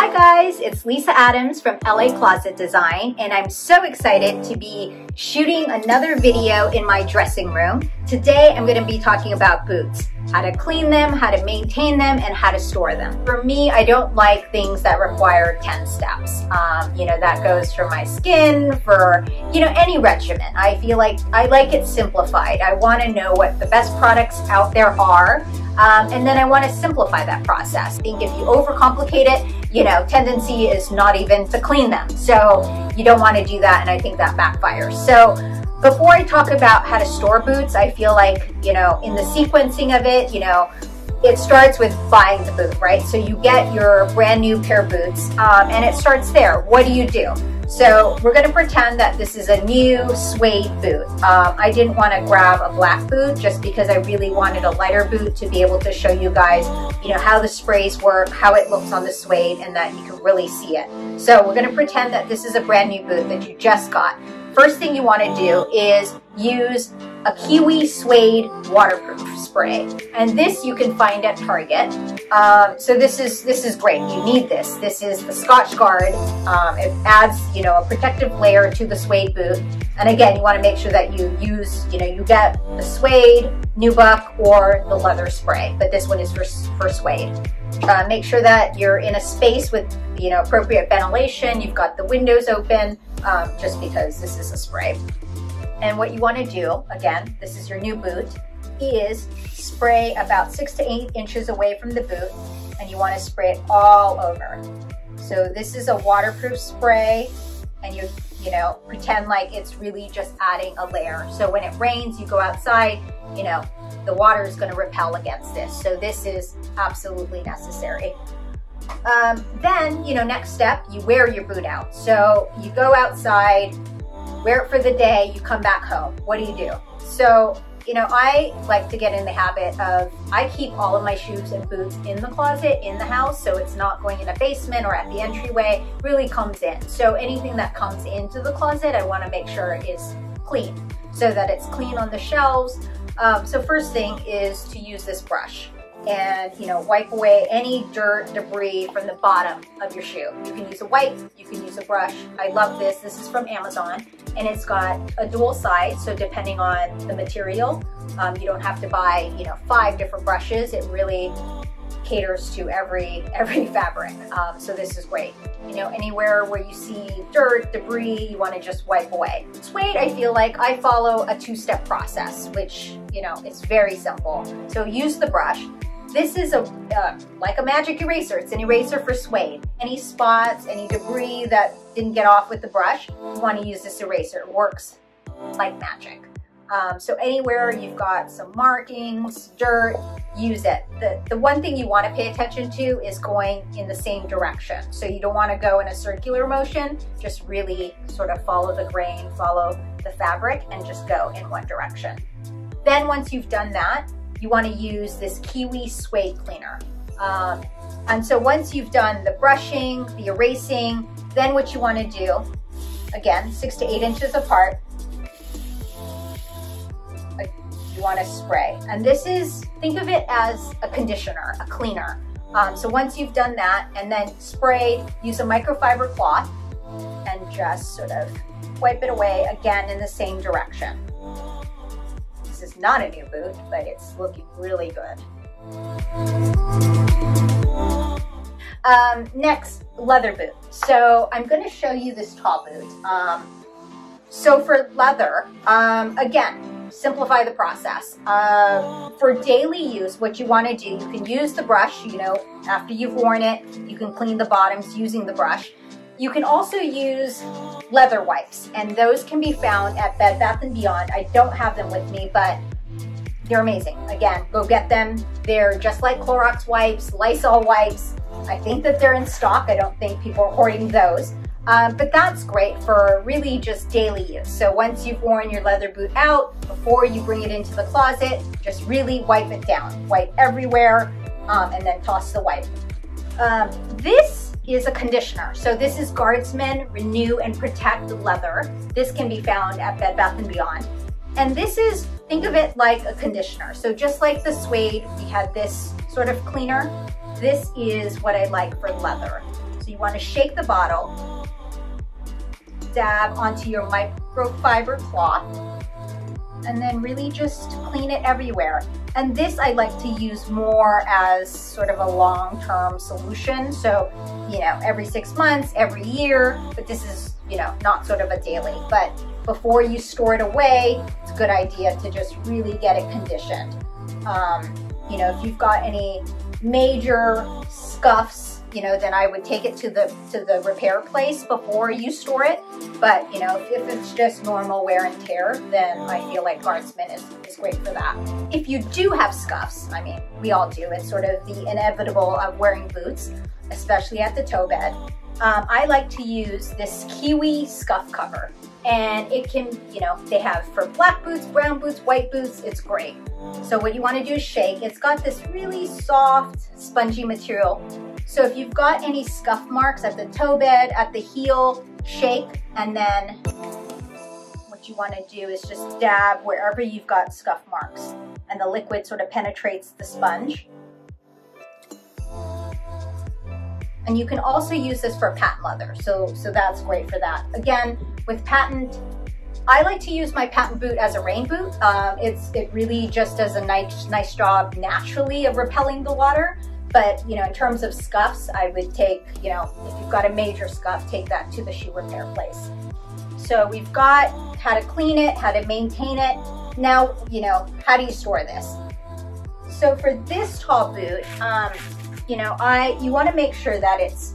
Hi guys, it's Lisa Adams from LA Closet Design and I'm so excited to be shooting another video in my dressing room. Today I'm going to be talking about boots, how to clean them, how to maintain them, and how to store them. For me, I don't like things that require 10 steps. Um, you know, that goes for my skin, for, you know, any regimen. I feel like I like it simplified. I want to know what the best products out there are um, and then I want to simplify that process. I think if you overcomplicate it, you know, tendency is not even to clean them. So you don't want to do that. And I think that backfires. So before I talk about how to store boots, I feel like, you know, in the sequencing of it, you know, it starts with buying the boot, right? So you get your brand new pair of boots um, and it starts there. What do you do? So we're gonna pretend that this is a new suede boot. Um, I didn't wanna grab a black boot just because I really wanted a lighter boot to be able to show you guys, you know, how the sprays work, how it looks on the suede, and that you can really see it. So we're gonna pretend that this is a brand new boot that you just got. First thing you wanna do is use a Kiwi Suede waterproof spray. And this you can find at Target. Um, so this is this is great. You need this. This is the Scotchgard. Um, it adds, you know, a protective layer to the suede boot. And again, you want to make sure that you use, you know, you get the suede, nubuck, or the leather spray. But this one is for, for suede. Uh, make sure that you're in a space with, you know, appropriate ventilation. You've got the windows open, um, just because this is a spray. And what you wanna do, again, this is your new boot, is spray about six to eight inches away from the boot and you wanna spray it all over. So this is a waterproof spray and you, you know, pretend like it's really just adding a layer. So when it rains, you go outside, you know, the water is gonna repel against this. So this is absolutely necessary. Um, then, you know, next step, you wear your boot out. So you go outside, wear it for the day, you come back home. What do you do? So, you know, I like to get in the habit of, I keep all of my shoes and boots in the closet, in the house, so it's not going in a basement or at the entryway, really comes in. So anything that comes into the closet, I wanna make sure is clean so that it's clean on the shelves. Um, so first thing is to use this brush and you know wipe away any dirt debris from the bottom of your shoe. You can use a wipe you can use a brush. I love this. This is from amazon and it's got a dual side so depending on the material um, you don't have to buy you know five different brushes. It really caters to every every fabric. Um, so this is great. You know anywhere where you see dirt debris you want to just wipe away. Suede i feel like i follow a two-step process which you know it's very simple. So use the brush this is a uh, like a magic eraser. It's an eraser for suede. Any spots, any debris that didn't get off with the brush, you want to use this eraser. It works like magic. Um, so anywhere you've got some markings, dirt, use it. The, the one thing you want to pay attention to is going in the same direction. So you don't want to go in a circular motion, just really sort of follow the grain, follow the fabric, and just go in one direction. Then once you've done that, you wanna use this Kiwi Suede Cleaner. Um, and so once you've done the brushing, the erasing, then what you wanna do, again, six to eight inches apart, you wanna spray. And this is, think of it as a conditioner, a cleaner. Um, so once you've done that and then spray, use a microfiber cloth and just sort of wipe it away again in the same direction. This is not a new boot, but it's looking really good. Um, next, leather boot. So I'm going to show you this tall boot. Um, so for leather, um, again, simplify the process. Uh, for daily use, what you want to do, you can use the brush, you know, after you've worn it, you can clean the bottoms using the brush. You can also use leather wipes, and those can be found at Bed Bath & Beyond. I don't have them with me, but they're amazing. Again, go get them. They're just like Clorox wipes, Lysol wipes. I think that they're in stock. I don't think people are hoarding those. Um, but that's great for really just daily use. So once you've worn your leather boot out, before you bring it into the closet, just really wipe it down. Wipe everywhere, um, and then toss the wipe. Um, this is a conditioner. So this is Guardsman Renew and Protect Leather. This can be found at Bed Bath & Beyond. And this is, think of it like a conditioner. So just like the suede, we had this sort of cleaner. This is what I like for leather. So you wanna shake the bottle, dab onto your microfiber cloth, and then really just clean it everywhere. And this I like to use more as sort of a long-term solution. So, you know, every six months, every year, but this is, you know, not sort of a daily. But before you store it away, it's a good idea to just really get it conditioned. Um, you know, if you've got any major scuffs you know, then I would take it to the to the repair place before you store it. But you know, if it's just normal wear and tear, then I feel like Guardsman is, is great for that. If you do have scuffs, I mean, we all do. It's sort of the inevitable of wearing boots, especially at the toe bed. Um, I like to use this Kiwi scuff cover and it can, you know, they have for black boots, brown boots, white boots, it's great. So what you wanna do is shake. It's got this really soft, spongy material so if you've got any scuff marks at the toe bed, at the heel, shake, and then what you wanna do is just dab wherever you've got scuff marks and the liquid sort of penetrates the sponge. And you can also use this for patent leather, so, so that's great for that. Again, with patent, I like to use my patent boot as a rain boot. Um, it's It really just does a nice, nice job naturally of repelling the water. But, you know, in terms of scuffs, I would take, you know, if you've got a major scuff, take that to the shoe repair place. So we've got how to clean it, how to maintain it. Now, you know, how do you store this? So for this tall boot, um, you know, I you want to make sure that it's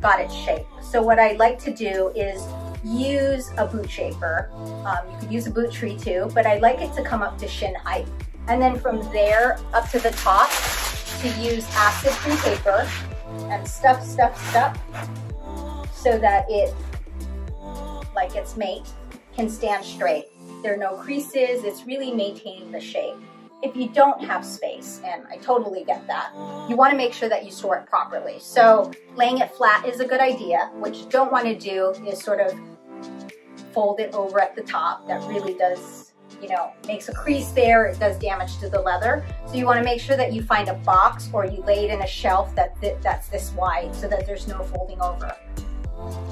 got its shape. So what I like to do is use a boot shaper. Um, you could use a boot tree too, but I like it to come up to shin height. And then from there up to the top, to use acid-free paper and stuff, stuff, stuff so that it, like its mate, can stand straight. There are no creases, it's really maintaining the shape. If you don't have space, and I totally get that, you wanna make sure that you store it properly. So laying it flat is a good idea. What you don't wanna do is sort of fold it over at the top. That really does you know, makes a crease there, it does damage to the leather. So you wanna make sure that you find a box or you lay it in a shelf that th that's this wide so that there's no folding over.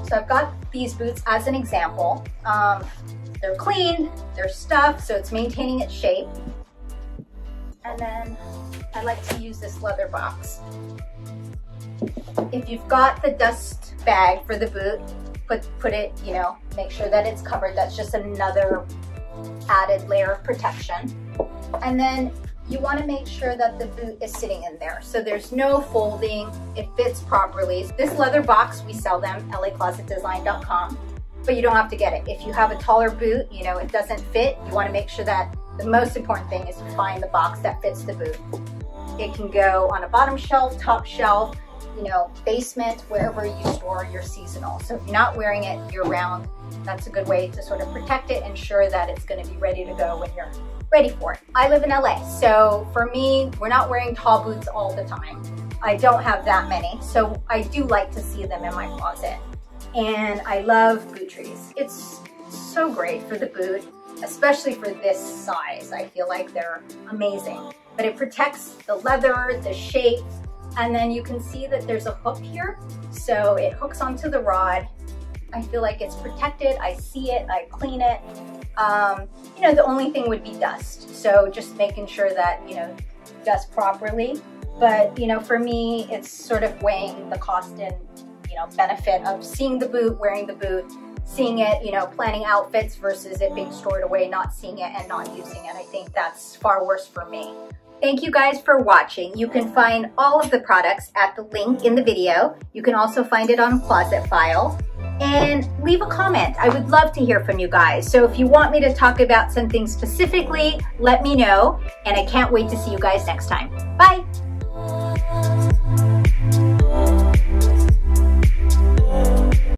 So I've got these boots as an example. Um, they're clean, they're stuffed, so it's maintaining its shape. And then I like to use this leather box. If you've got the dust bag for the boot, put, put it, you know, make sure that it's covered. That's just another added layer of protection. And then you wanna make sure that the boot is sitting in there. So there's no folding, it fits properly. This leather box, we sell them, laclosetdesign.com, but you don't have to get it. If you have a taller boot, you know, it doesn't fit, you wanna make sure that the most important thing is to find the box that fits the boot. It can go on a bottom shelf, top shelf, you know, basement, wherever you store your seasonal. So if you're not wearing it year round, that's a good way to sort of protect it, and ensure that it's gonna be ready to go when you're ready for it. I live in LA, so for me, we're not wearing tall boots all the time. I don't have that many, so I do like to see them in my closet. And I love boot trees. It's so great for the boot, especially for this size. I feel like they're amazing. But it protects the leather, the shape, and then you can see that there's a hook here. So it hooks onto the rod I feel like it's protected. I see it, I clean it. Um, you know, the only thing would be dust. So just making sure that, you know, dust properly. But, you know, for me, it's sort of weighing the cost and, you know, benefit of seeing the boot, wearing the boot, seeing it, you know, planning outfits versus it being stored away, not seeing it and not using it. I think that's far worse for me. Thank you guys for watching. You can find all of the products at the link in the video. You can also find it on Closet File and leave a comment. I would love to hear from you guys. So if you want me to talk about something specifically, let me know. And I can't wait to see you guys next time. Bye.